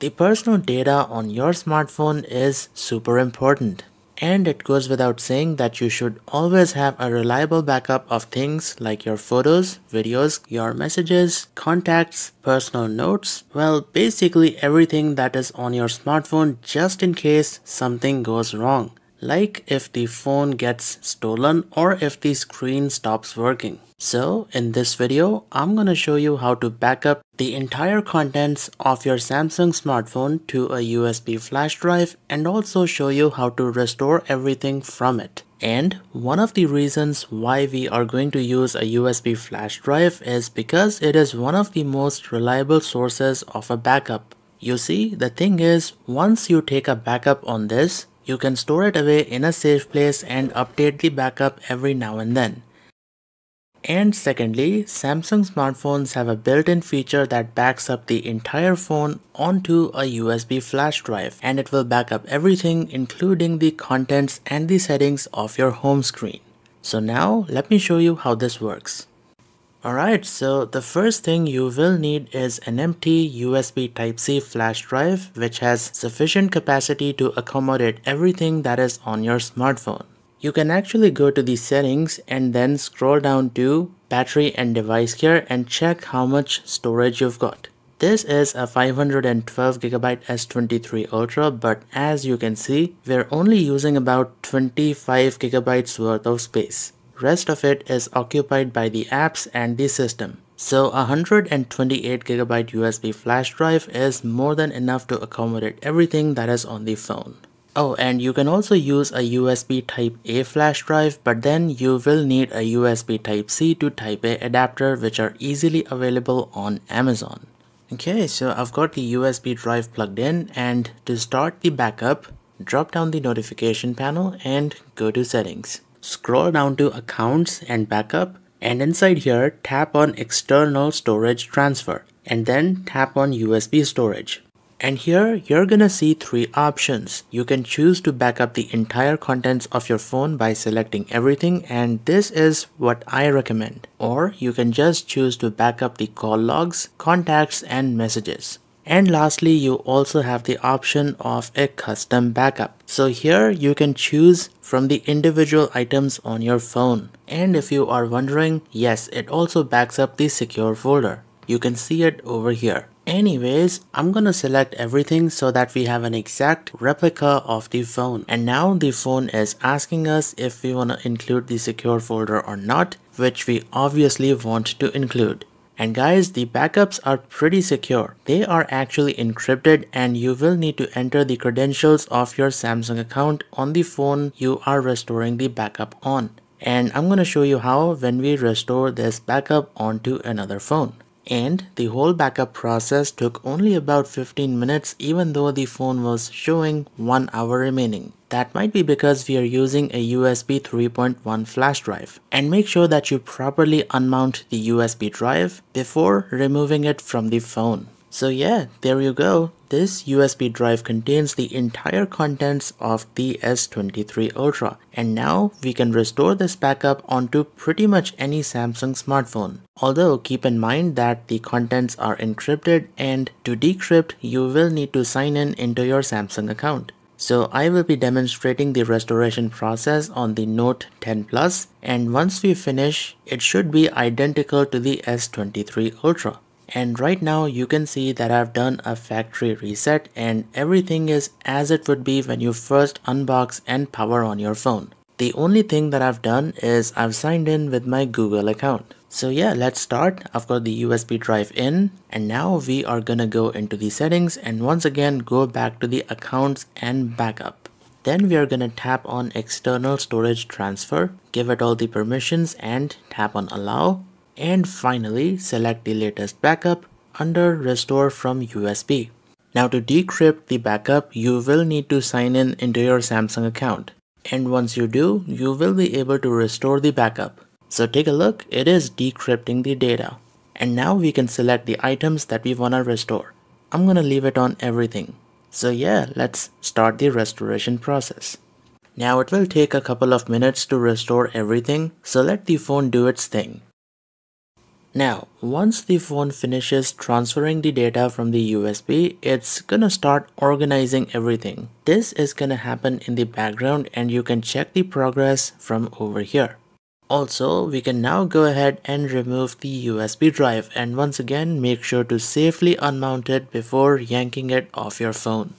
The personal data on your smartphone is super important. And it goes without saying that you should always have a reliable backup of things like your photos, videos, your messages, contacts, personal notes, well basically everything that is on your smartphone just in case something goes wrong. Like if the phone gets stolen or if the screen stops working. So in this video, I'm gonna show you how to backup the entire contents of your Samsung smartphone to a USB flash drive and also show you how to restore everything from it. And one of the reasons why we are going to use a USB flash drive is because it is one of the most reliable sources of a backup. You see, the thing is, once you take a backup on this, you can store it away in a safe place and update the backup every now and then. And secondly, Samsung smartphones have a built-in feature that backs up the entire phone onto a USB flash drive and it will back up everything including the contents and the settings of your home screen. So now let me show you how this works. Alright, so the first thing you will need is an empty USB Type-C flash drive which has sufficient capacity to accommodate everything that is on your smartphone you can actually go to the settings and then scroll down to battery and device care and check how much storage you've got. This is a 512GB S23 Ultra but as you can see we're only using about 25GB worth of space. Rest of it is occupied by the apps and the system. So a 128GB USB flash drive is more than enough to accommodate everything that is on the phone. Oh, and you can also use a USB type A flash drive, but then you will need a USB type C to type A adapter which are easily available on Amazon. Okay, so I've got the USB drive plugged in and to start the backup, drop down the notification panel and go to settings. Scroll down to accounts and backup and inside here tap on external storage transfer and then tap on USB storage. And here you're gonna see three options. You can choose to back up the entire contents of your phone by selecting everything and this is what I recommend. Or you can just choose to back up the call logs, contacts and messages. And lastly, you also have the option of a custom backup. So here you can choose from the individual items on your phone. And if you are wondering, yes, it also backs up the secure folder. You can see it over here. Anyways, I'm gonna select everything so that we have an exact replica of the phone. And now the phone is asking us if we wanna include the secure folder or not, which we obviously want to include. And guys, the backups are pretty secure. They are actually encrypted and you will need to enter the credentials of your Samsung account on the phone you are restoring the backup on. And I'm gonna show you how when we restore this backup onto another phone and the whole backup process took only about 15 minutes even though the phone was showing 1 hour remaining. That might be because we are using a USB 3.1 flash drive. And make sure that you properly unmount the USB drive before removing it from the phone. So yeah, there you go. This USB drive contains the entire contents of the S23 Ultra and now we can restore this backup onto pretty much any Samsung smartphone. Although keep in mind that the contents are encrypted and to decrypt you will need to sign in into your Samsung account. So I will be demonstrating the restoration process on the Note 10 Plus and once we finish it should be identical to the S23 Ultra and right now you can see that I've done a factory reset and everything is as it would be when you first unbox and power on your phone. The only thing that I've done is I've signed in with my Google account. So yeah, let's start. I've got the USB drive in and now we are gonna go into the settings and once again go back to the accounts and backup. Then we are gonna tap on external storage transfer, give it all the permissions and tap on allow and finally, select the latest backup under restore from USB. Now to decrypt the backup, you will need to sign in into your Samsung account. And once you do, you will be able to restore the backup. So take a look, it is decrypting the data. And now we can select the items that we want to restore. I'm gonna leave it on everything. So yeah, let's start the restoration process. Now it will take a couple of minutes to restore everything, so let the phone do its thing. Now, once the phone finishes transferring the data from the USB, it's gonna start organizing everything. This is gonna happen in the background and you can check the progress from over here. Also, we can now go ahead and remove the USB drive and once again make sure to safely unmount it before yanking it off your phone.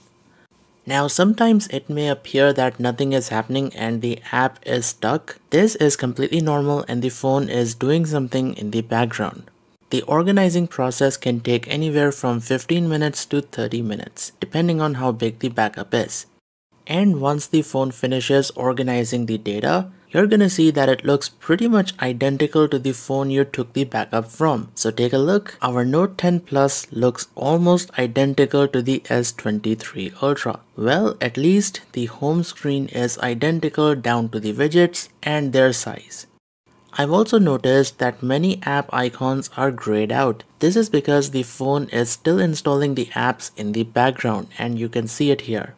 Now sometimes it may appear that nothing is happening and the app is stuck. This is completely normal and the phone is doing something in the background. The organizing process can take anywhere from 15 minutes to 30 minutes, depending on how big the backup is. And once the phone finishes organizing the data, you're gonna see that it looks pretty much identical to the phone you took the backup from. So take a look, our Note 10 Plus looks almost identical to the S23 Ultra. Well, at least the home screen is identical down to the widgets and their size. I've also noticed that many app icons are grayed out. This is because the phone is still installing the apps in the background and you can see it here.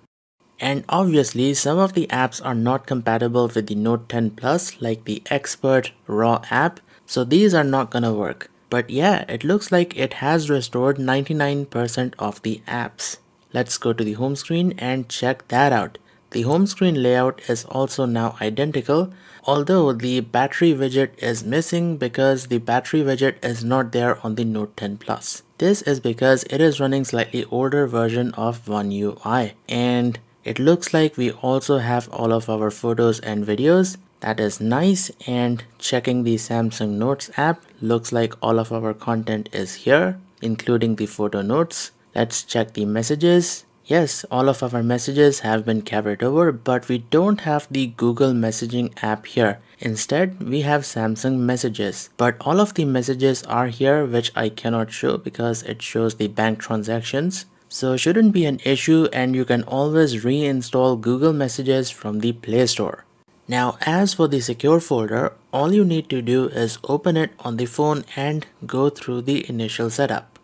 And obviously some of the apps are not compatible with the Note 10 Plus like the Expert RAW app, so these are not gonna work. But yeah, it looks like it has restored 99% of the apps. Let's go to the home screen and check that out. The home screen layout is also now identical, although the battery widget is missing because the battery widget is not there on the Note 10 Plus. This is because it is running slightly older version of One UI and it looks like we also have all of our photos and videos. That is nice and checking the Samsung Notes app looks like all of our content is here including the photo notes. Let's check the messages. Yes, all of our messages have been carried over but we don't have the Google messaging app here. Instead, we have Samsung messages, but all of the messages are here which I cannot show because it shows the bank transactions so shouldn't be an issue and you can always reinstall Google Messages from the Play Store. Now as for the secure folder, all you need to do is open it on the phone and go through the initial setup.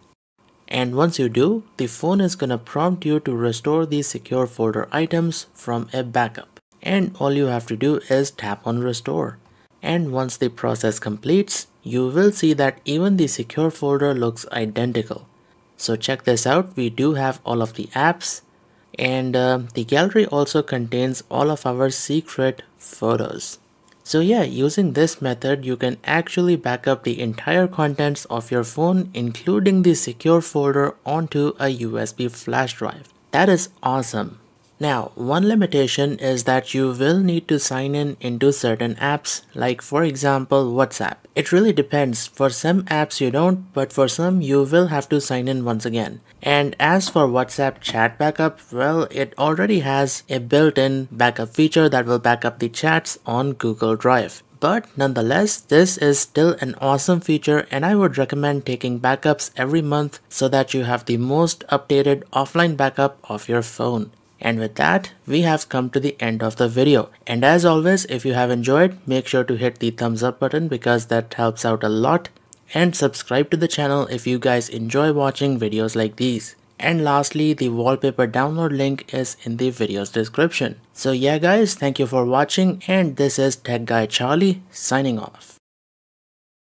And once you do, the phone is gonna prompt you to restore the secure folder items from a backup. And all you have to do is tap on restore. And once the process completes, you will see that even the secure folder looks identical. So check this out. We do have all of the apps and uh, the gallery also contains all of our secret photos. So yeah, using this method, you can actually back up the entire contents of your phone, including the secure folder onto a USB flash drive. That is awesome. Now, one limitation is that you will need to sign in into certain apps, like for example WhatsApp. It really depends, for some apps you don't, but for some you will have to sign in once again. And as for WhatsApp chat backup, well, it already has a built-in backup feature that will back up the chats on Google Drive. But nonetheless, this is still an awesome feature and I would recommend taking backups every month so that you have the most updated offline backup of your phone. And with that, we have come to the end of the video. And as always, if you have enjoyed, make sure to hit the thumbs up button because that helps out a lot. And subscribe to the channel if you guys enjoy watching videos like these. And lastly, the wallpaper download link is in the video's description. So yeah guys, thank you for watching and this is Tech Guy Charlie signing off.